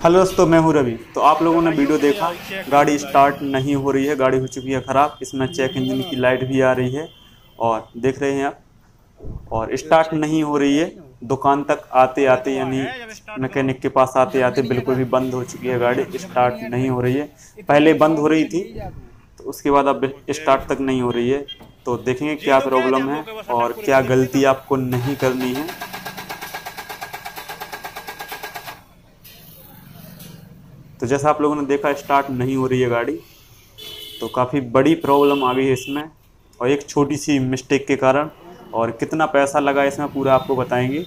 Hello दोस्तों, मैं हूँ रवि। तो आप लोगों ने वीडियो देखा, गाड़ी स्टार्ट नहीं हो रही है, गाड़ी हो चुकी है ख़राब। इसमें चेक इंजन की लाइट भी आ रही है और देख रहे हैं आप। और स्टार्ट नहीं हो रही है। दुकान तक आते आते यानी मैकेनिक के पास आते आते बिल्कुल भी बंद हो चुकी है गाड़ी। स्टार्ट नहीं हो रही है। पहले बंद हो रही थी तो उसके बाद अब स्टार्ट तक नहीं हो रही है। तो देखेंगे क्या प्रॉब्लम है और क्या गलती आपको नहीं करनी है। तो जैसा आप लोगों ने देखा स्टार्ट नहीं हो रही है गाड़ी। तो काफ़ी बड़ी प्रॉब्लम आ गई है इसमें, और एक छोटी सी मिस्टेक के कारण, और कितना पैसा लगा इसमें पूरा आपको बताएँगे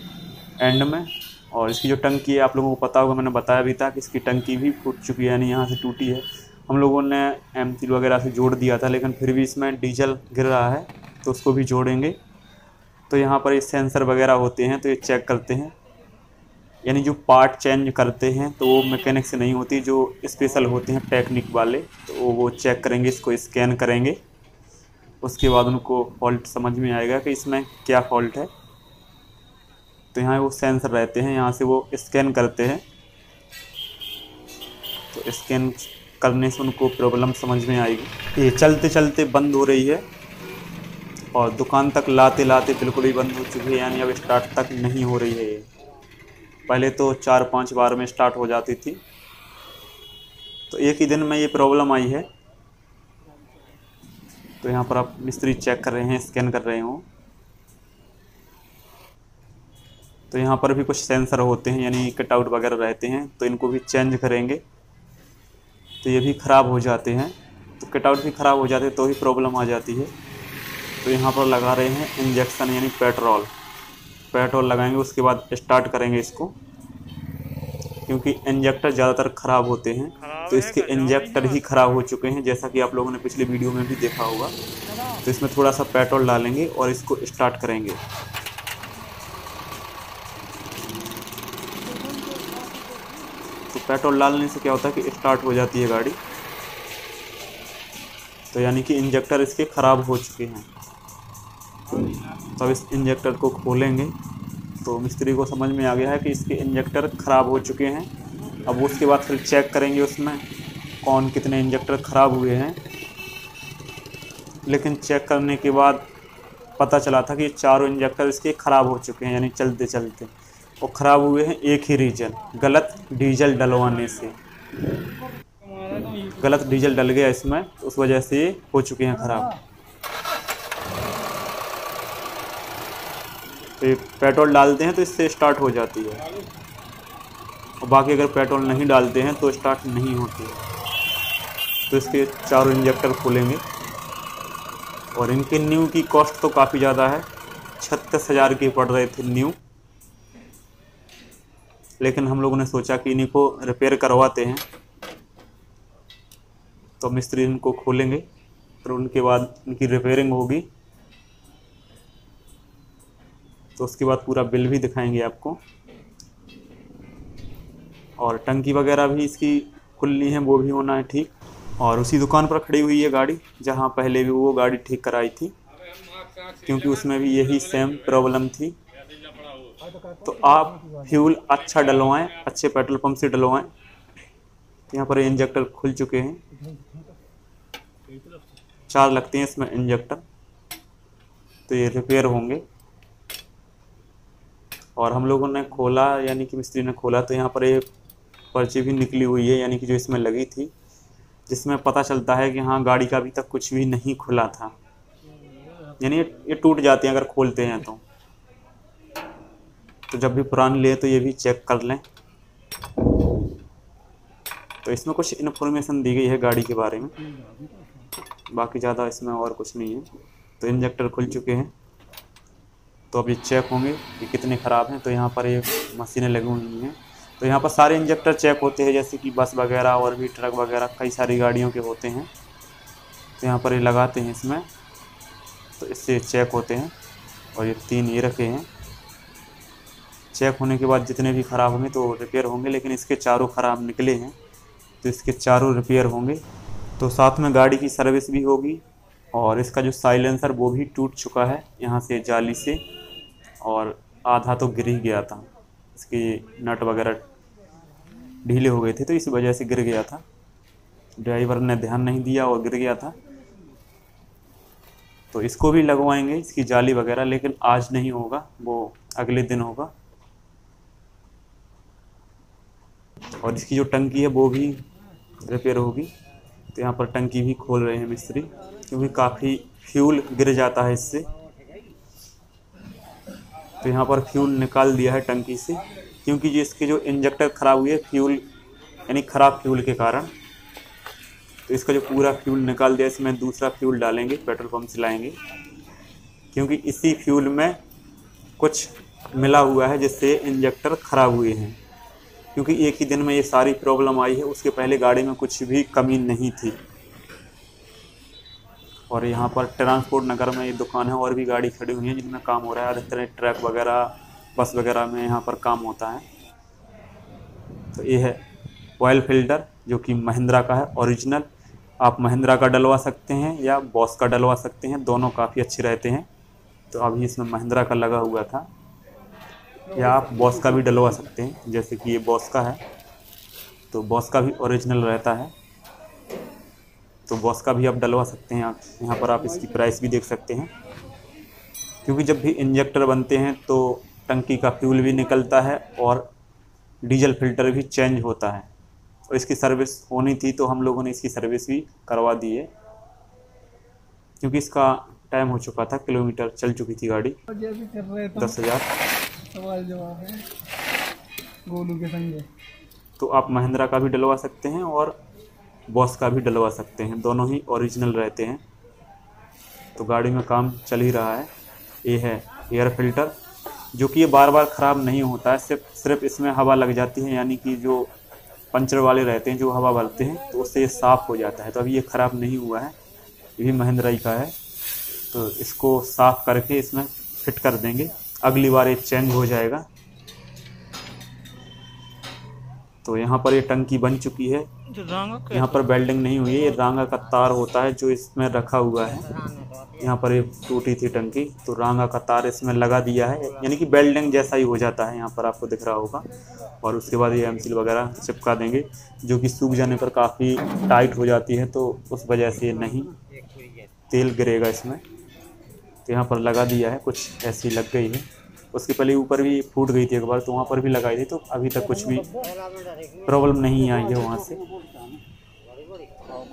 एंड में। और इसकी जो टंकी है, आप लोगों को पता होगा, मैंने बताया भी था कि इसकी टंकी भी फूट चुकी है, यानी यहाँ से टूटी है। हम लोगों ने एम वगैरह से जोड़ दिया था, लेकिन फिर भी इसमें डीजल गिर रहा है तो उसको भी जोड़ेंगे। तो यहाँ पर ये सेंसर वगैरह होते हैं तो ये चेक करते हैं। यानी जो पार्ट चेंज करते हैं तो वो मैकेनिक से नहीं होती, जो स्पेशल होते हैं टेक्निक वाले तो वो चेक करेंगे, इसको स्कैन करेंगे। उसके बाद उनको फॉल्ट समझ में आएगा कि इसमें क्या फॉल्ट है। तो यहाँ वो सेंसर रहते हैं, यहाँ से वो स्कैन करते हैं। तो स्कैन करने से उनको प्रॉब्लम समझ में आएगी। ये चलते चलते बंद हो रही है, और दुकान तक लाते लाते बिल्कुल ही बंद हो चुकी है, यानी अब स्टार्ट तक नहीं हो रही है ये। पहले तो चार पाँच बार में स्टार्ट हो जाती थी। तो एक ही दिन में ये प्रॉब्लम आई है। तो यहाँ पर आप मिस्त्री चेक कर रहे हैं, स्कैन कर रहे हो। तो यहाँ पर भी कुछ सेंसर होते हैं, यानी कटआउट वगैरह रहते हैं तो इनको भी चेंज करेंगे। तो ये भी ख़राब हो जाते हैं। तो कटआउट भी ख़राब हो जाते हैं तो ही प्रॉब्लम आ जाती है। तो यहाँ पर लगा रहे हैं इंजेक्शन, यानी पेट्रोल। पेट्रोल लगाएँगे उसके बाद स्टार्ट करेंगे इसको। क्योंकि इंजेक्टर ज़्यादातर ख़राब होते हैं तो इसके इंजेक्टर ही। ख़राब हो चुके हैं जैसा कि आप लोगों ने पिछले वीडियो में भी देखा होगा। तो इसमें थोड़ा सा पेट्रोल डालेंगे और इसको स्टार्ट करेंगे। तो पेट्रोल डालने से क्या होता है कि स्टार्ट हो जाती है गाड़ी। तो यानी कि इंजेक्टर इसके ख़राब हो चुके हैं। तो अब इस इंजेक्टर को खोलेंगे। तो मिस्त्री को समझ में आ गया है कि इसके इंजेक्टर ख़राब हो चुके हैं। अब उसके बाद फिर चेक करेंगे उसमें कौन कितने इंजेक्टर ख़राब हुए हैं। लेकिन चेक करने के बाद पता चला था कि चारों इंजेक्टर इसके ख़राब हो चुके हैं, यानी चलते चलते और ख़राब हुए हैं एक ही रीजन, गलत डीजल डलवाने से। गलत डीजल डल गया इसमें, उस वजह से हो चुके हैं ख़राब। तो पेट्रोल डालते हैं तो इससे स्टार्ट हो जाती है। और बाकी अगर पेट्रोल नहीं डालते हैं तो स्टार्ट नहीं होती है। तो इसके चारों इंजेक्टर खोलेंगे। और इनके न्यू की कॉस्ट तो काफ़ी ज़्यादा है। छत्तीस हज़ार की पड़ रहे थे न्यू। लेकिन हम लोगों ने सोचा कि इन्हीं को रिपेयर करवाते हैं। तो मिस्त्री इनको खोलेंगे। फिर उनके बाद इनकी रिपेयरिंग होगी। तो उसके बाद पूरा बिल भी दिखाएँगे आपको। और टंकी वगैरह भी इसकी खुलनी है, वो भी होना है ठीक। और उसी दुकान पर खड़ी हुई है गाड़ी, जहाँ पहले भी वो गाड़ी ठीक कराई थी, क्योंकि उसमें भी यही सेम प्रॉब्लम थी। तो आप फ्यूल अच्छा डलवाएँ, अच्छे पेट्रोल पंप से डलवाएँ। यहाँ पर इंजेक्टर खुल चुके हैं। चार लगते हैं इसमें इंजेक्टर तो ये रिपेयर होंगे। और हम लोगों ने खोला, यानी कि मिस्त्री ने खोला तो यहाँ पर एक पर्ची भी निकली हुई है, यानी कि जो इसमें लगी थी, जिसमें पता चलता है कि हाँ गाड़ी का अभी तक कुछ भी नहीं खुला था। यानी ये टूट जाते हैं अगर खोलते हैं तो। तो जब भी पुरानी ले तो ये भी चेक कर लें। तो इसमें कुछ इन्फॉर्मेशन दी गई है गाड़ी के बारे में। बाकी ज़्यादा इसमें और कुछ नहीं है। तो इंजेक्टर खुल चुके हैं। तो अभी चेक होंगे कि कितने ख़राब हैं। तो यहाँ पर ये मशीनें लगी हुई हैं। तो यहाँ पर सारे इंजेक्टर चेक होते हैं, जैसे कि बस वगैरह और भी ट्रक वगैरह, कई सारी गाड़ियों के होते हैं। तो यहाँ पर ये लगाते हैं इसमें। तो इससे चेक होते हैं और ये तीन ये रखे हैं। चेक होने के बाद जितने भी ख़राब होंगे तो रिपेयर होंगे, लेकिन इसके चारों ख़राब निकले हैं। तो इसके चारों रिपेयर होंगे। तो साथ में गाड़ी की सर्विस भी होगी और इसका जो साइलेंसर वो भी टूट चुका है यहाँ से जाली से। और आधा तो गिर ही गया था। इसकी नट वगैरह ढीले हो गए थे तो इस वजह से गिर गया था। ड्राइवर ने ध्यान नहीं दिया और गिर गया था। तो इसको भी लगवाएँगे, इसकी जाली वगैरह, लेकिन आज नहीं होगा, वो अगले दिन होगा। और इसकी जो टंकी है, वो भी रिपेयर होगी। तो यहाँ पर टंकी भी खोल रहे हैं मिस्त्री, क्योंकि काफ़ी फ्यूल गिर जाता है इससे। तो यहाँ पर फ्यूल निकाल दिया है टंकी से, क्योंकि जो इसके जो इंजेक्टर ख़राब हुए फ्यूल, यानी ख़राब फ्यूल के कारण तो इसका जो पूरा फ्यूल निकाल दिया, इसमें दूसरा फ्यूल डालेंगे, पेट्रोल पम्प से लाएँगे, क्योंकि इसी फ्यूल में कुछ मिला हुआ है जिससे इंजेक्टर ख़राब हुए हैं, क्योंकि एक ही दिन में ये सारी प्रॉब्लम आई है, उसके पहले गाड़ी में कुछ भी कमी नहीं थी। और यहाँ पर ट्रांसपोर्ट नगर में ये दुकान है और भी गाड़ी खड़ी हुई है जिनमें काम हो रहा है। अधिकतर ट्रक वगैरह, बस वगैरह में यहाँ पर काम होता है। तो ये है ऑयल फ़िल्टर जो कि महिंद्रा का है ओरिजिनल आप महिंद्रा का डलवा सकते हैं या बॉस का डलवा सकते हैं, दोनों काफ़ी अच्छे रहते हैं। तो अभी इसमें महिंद्रा का लगा हुआ था। या आप बॉस का भी डलवा सकते हैं, जैसे कि ये बॉस का है। तो बॉस का भी ओरिजिनल रहता है। तो बॉस का भी आप डलवा सकते हैं आप। यहाँ पर आप इसकी प्राइस भी देख सकते हैं। क्योंकि जब भी इंजेक्टर बनते हैं तो टंकी का फ्यूल भी निकलता है और डीजल फ़िल्टर भी चेंज होता है। और इसकी सर्विस होनी थी तो हम लोगों ने इसकी सर्विस भी करवा दी है। क्योंकि इसका टाइम हो चुका था किलोमीटर चल चुकी थी गाड़ी। दस हज़ार। सवाल जवाब है। गोलू के संगे। तो आप महिंद्रा का भी डलवा सकते हैं और बॉस का भी डलवा सकते हैं। दोनों ही ओरिजिनल रहते हैं। तो गाड़ी में काम चल ही रहा है। ये है एयर फ़िल्टर जो कि ये बार बार ख़राब नहीं होता है। सिर्फ़ सिर्फ़ इसमें हवा लग जाती है, यानी कि जो पंचर वाले रहते हैं, जो हवा भरते हैं तो उससे ये साफ़ हो जाता है। तो अभी ये ख़राब नहीं हुआ है। ये भी महिंद्रा का है। तो इसको साफ़ करके इसमें फिट कर देंगे। अगली बार ये चेंज हो जाएगा। तो यहाँ पर ये टंकी बन चुकी है। यहाँ पर बेल्डिंग नहीं हुई है ये रांगा का तार होता है जो इसमें रखा हुआ है। यहाँ पर ये टूटी थी टंकी तो रांगा का तार इसमें लगा दिया है। यानी कि बेल्डिंग जैसा ही हो जाता है यहाँ पर आपको दिख रहा होगा। और उसके बाद ये एम वगैरह चिपका देंगे जो कि सूख जाने पर काफ़ी टाइट हो जाती है तो उस वजह से नहीं। तेल गिरेगा इसमें। तो यहाँ पर लगा दिया है कुछ ऐसी लग गई है। उसके पहले ऊपर भी फूट गई थी एक बार तो वहाँ पर भी लगाई थी तो अभी तक कुछ भी प्रॉब्लम नहीं आई है वहाँ से।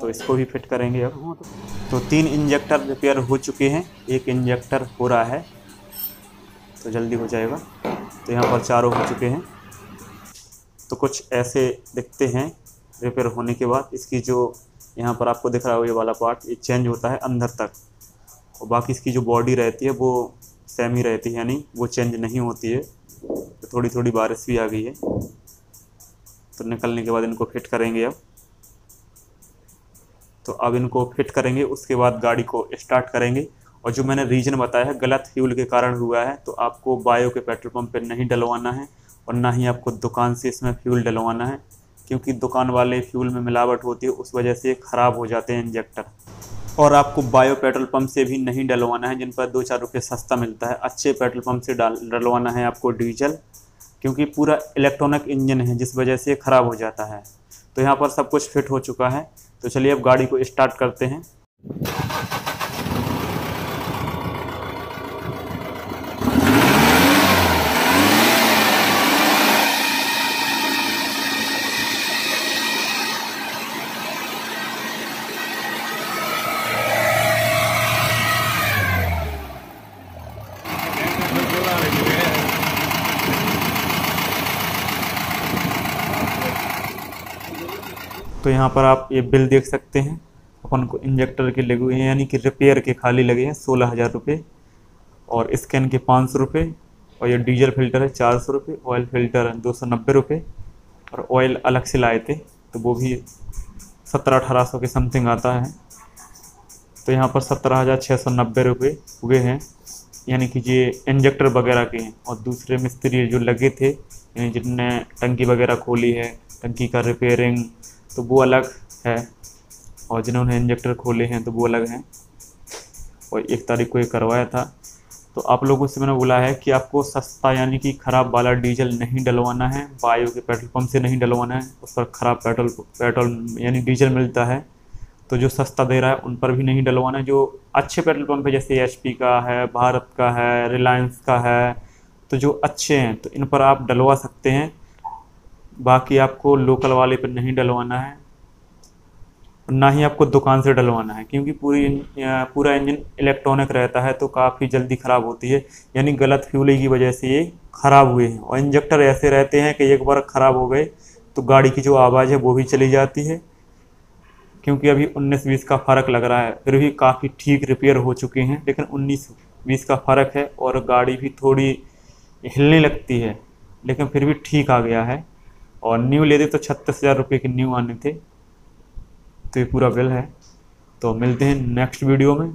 तो इसको भी फिट करेंगे अब। तो तीन इंजेक्टर रिपेयर हो चुके हैं, एक इंजेक्टर हो रहा है तो जल्दी हो जाएगा। तो यहाँ पर चारों हो चुके हैं। तो कुछ ऐसे दिखते हैं रिपेयर होने के बाद। इसकी जो यहाँ पर आपको दिख रहा है ये वाला पार्ट, ये चेंज होता है अंदर तक। और बाकी इसकी जो बॉडी रहती है, वो सेम ही रहती है, यानी वो चेंज नहीं होती है तो थोड़ी थोड़ी बारिश भी आ गई है। तो निकलने के बाद इनको फिट करेंगे अब। तो अब इनको फिट करेंगे, उसके बाद गाड़ी को स्टार्ट करेंगे। और जो मैंने रीजन बताया है, गलत फ्यूल के कारण हुआ है तो आपको बायो के पेट्रोल पंप पे नहीं डलवाना है, और ना ही आपको दुकान से इसमें फ्यूल डलवाना है, क्योंकि दुकान वाले फ्यूल में मिलावट होती है, उस वजह से ख़राब हो जाते हैं इंजेक्टर और आपको बायो पेट्रोल पंप से भी नहीं डलवाना है, जिन पर दो चार रुपये सस्ता मिलता है। अच्छे पेट्रोल पंप से डाल, डलवाना है आपको डीजल, क्योंकि पूरा इलेक्ट्रॉनिक इंजन है, जिस वजह से ख़राब हो जाता है। तो यहाँ पर सब कुछ फिट हो चुका है। तो चलिए अब गाड़ी को स्टार्ट करते हैं। तो यहाँ पर आप ये बिल देख सकते हैं। अपन को इंजेक्टर के लगे हुए हैं, यानी कि रिपेयर के खाली लगे हैं, सोलह हज़ार रुपये। और स्कैन के पाँच सौ रुपये, और ये डीजल फ़िल्टर है, चार सौ रुपये ऑयल फ़िल्टर है, दो सौ नब्बे रुपये। और ऑयल अलग से लाए थे तो वो भी सत्रह अठारह सौ के समथिंग आता है। तो यहाँ पर सत्रह हज़ार छः सौ नब्बे रुपये हुए हैं। यानी कि ये इंजेक्टर वगैरह के हैं। और दूसरे मिस्त्री जो लगे थे, यानी जिनने टंकी वगैरह खोली है, टंकी का रिपेयरिंग तो वो अलग है। और जिन्होंने इंजेक्टर खोले हैं तो वो अलग हैं। और एक तारीख को ये करवाया था। तो आप लोगों से मैंने बोला है कि आपको सस्ता यानी कि ख़राब वाला डीजल नहीं डलवाना है, बायो के पेट्रोल पंप से नहीं डलवाना है, उस पर ख़राब पेट्रोल पेट्रोल यानी डीजल मिलता है। तो जो सस्ता दे रहा है, उन पर भी नहीं डलवाना है। जो अच्छे पेट्रोल पंप है, जैसे एचपी का है, भारत का है, रिलायंस का है तो जो अच्छे हैं तो इन पर आप डलवा सकते हैं। बाकी आपको लोकल वाले पर नहीं डलवाना है ना ही आपको दुकान से डलवाना है, क्योंकि पूरी पूरा इंजन इलेक्ट्रॉनिक रहता है तो काफ़ी जल्दी ख़राब होती है। यानी गलत फ्यूल की वजह से ये ख़राब हुए हैं। और इंजेक्टर ऐसे रहते हैं कि एक बार ख़राब हो गए तो गाड़ी की जो आवाज़ है वो भी चली जाती है, क्योंकि अभी उन्नीस बीस का फ़र्क लग रहा है। फिर भी काफ़ी ठीक रिपेयर हो चुके हैं, लेकिन उन्नीस बीस का फ़र्क है और गाड़ी भी थोड़ी हिलने लगती है, लेकिन फिर भी ठीक आ गया है। और न्यू लेते तो छत्तीस हज़ार रुपये के न्यू आने थे। तो ये पूरा बिल है। तो मिलते हैं नेक्स्ट वीडियो में।